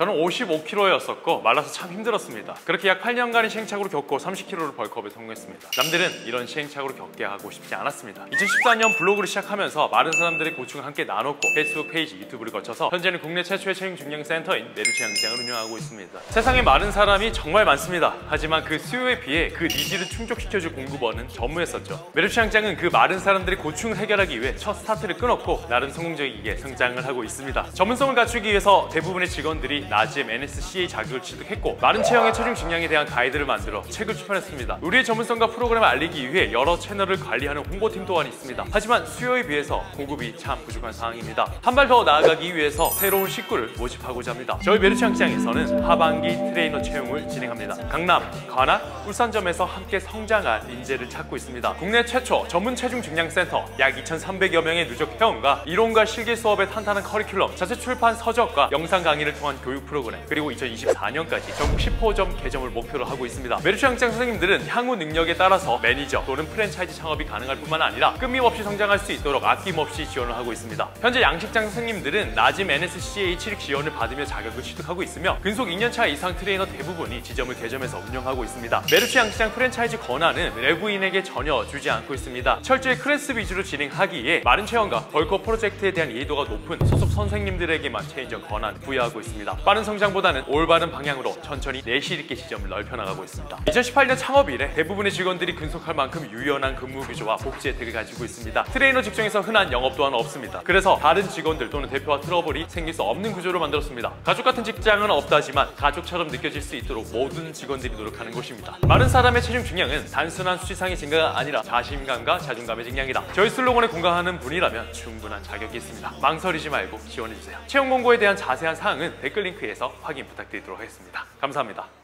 저는 55kg였었고 말라서 참 힘들었습니다. 그렇게 약 8년간의 시행착오를 겪고 30kg를 bulk up에 성공했습니다. 남들은 이런 시행착오를 겪게 하고 싶지 않았습니다. 2014년 블로그를 시작하면서 많은 사람들의 고충을 함께 나눴고 페이스북 페이지, 유튜브를 거쳐서 현재는 국내 최초의 체중 증량 센터인 양식장을 운영하고 있습니다. 세상에 많은 사람이 정말 많습니다. 하지만 그 수요에 비해 그 needs를 충족시켜줄 공급원은 전무했었죠. 양식장은 그 많은 사람들의 고충을 해결하기 위해 첫 스타트를 끊었고 나름 성공적이게 성장을 하고 있습니다. 전문성을 갖추기 위해서 대부분의 직원들이 NASM NSCA 자격을 취득했고 마른 체형의 체중 증량에 대한 가이드를 만들어 책을 출판했습니다. 우리의 전문성과 프로그램을 알리기 위해 여러 채널을 관리하는 홍보팀 또한 있습니다. 하지만 수요에 비해서 공급이 참 부족한 상황입니다. 한 발 더 나아가기 위해서 새로운 식구를 모집하고자 합니다. 저희 메루치 양식장에서는 하반기 트레이너 채용을 진행합니다. 강남, 관악, 울산점에서 함께 성장할 인재를 찾고 있습니다. 국내 최초 전문 체중 증량 센터 약 2,300여 명의 누적 회원과 이론과 실기 수업의 탄탄한 커리큘럼, 자체 출판 서적과 영상 강의를 통한 교육 프로그램 그리고 2024년까지 전국 10호점 개점을 목표로 하고 있습니다. 메루치 양식장 선생님들은 향후 능력에 따라서 매니저 또는 프랜차이즈 창업이 가능할 뿐만 아니라 끊임없이 성장할 수 있도록 아낌없이 지원을 하고 있습니다. 현재 양식장 선생님들은 NASM NSCA 취득 지원을 받으며 자격을 취득하고 있으며 근속 2년차 이상 트레이너 대부분이 지점을 개점해서 운영하고 있습니다. 메루치 양식장 프랜차이즈 권한은 외부인에게 전혀 주지 않고 있습니다. 철저히 클래스 위주로 진행하기에 마른 체형과 bulk-up 프로젝트에 대한 이해도가 높은 소속 선생님들에게만 체인점 권한 부여하고 있습니다. 빠른 성장보다는 올바른 방향으로 천천히 내실 있게 지점을 넓혀나가고 있습니다. 2018년 창업 이래 대부분의 직원들이 근속할 만큼 유연한 근무 구조와 복지 혜택을 가지고 있습니다. 트레이너 직종에서 흔한 영업 또한 없습니다. 그래서 다른 직원들 또는 대표와 트러블이 생길 수 없는 구조를 만들었습니다. 가족 같은 직장은 없다지만 가족처럼 느껴질 수 있도록 모든 직원들이 노력하는 곳입니다. 많은 사람의 체중 증량은 단순한 수치상의 증가가 아니라 자신감과 자존감의 증량이다. 저희 슬로건에 공감하는 분이라면 충분한 자격이 있습니다. 망설이지 말고 지원해주세요. 채용 공고에 대한 자세한 사항은 댓글 링크에서 확인 부탁드리도록 하겠습니다. 감사합니다.